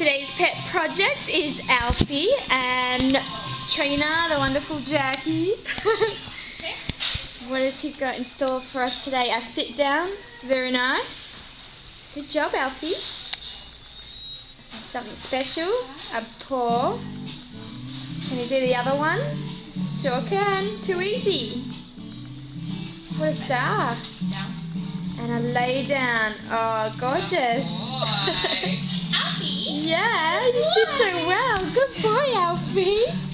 Today's pet project is Alfie and trainer, the wonderful Jackie. what has he got in store for us today? A sit down, very nice. Good job, Alfie. Something special, a paw. Can you do the other one? Sure can, too easy. What a star. And a lay down. Oh, gorgeous. Oh, so well. Good boy, Alfie.